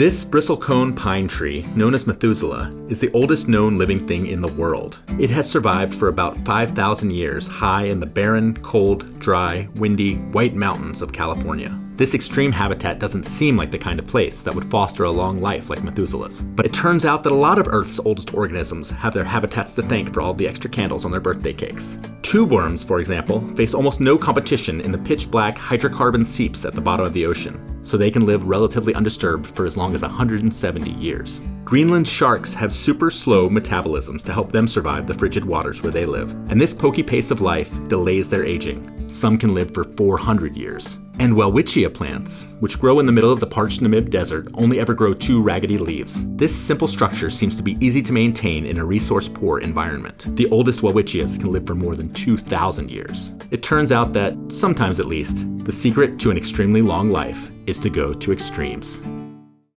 This bristlecone pine tree, known as Methuselah, is the oldest known living thing in the world. It has survived for about 5,000 years high in the barren, cold, dry, windy, white mountains of California. This extreme habitat doesn't seem like the kind of place that would foster a long life like Methuselah's. But it turns out that a lot of Earth's oldest organisms have their habitats to thank for all the extra candles on their birthday cakes. Tube worms, for example, face almost no competition in the pitch black hydrocarbon seeps at the bottom of the ocean, so they can live relatively undisturbed for as long as 170 years. Greenland sharks have super slow metabolisms to help them survive the frigid waters where they live, and this pokey pace of life delays their aging. Some can live for 400 years. And Welwitschia plants, which grow in the middle of the parched Namib desert, only ever grow two raggedy leaves. This simple structure seems to be easy to maintain in a resource-poor environment. The oldest Welwitschias can live for more than 2,000 years. It turns out that, sometimes at least, the secret to an extremely long life is to go to extremes.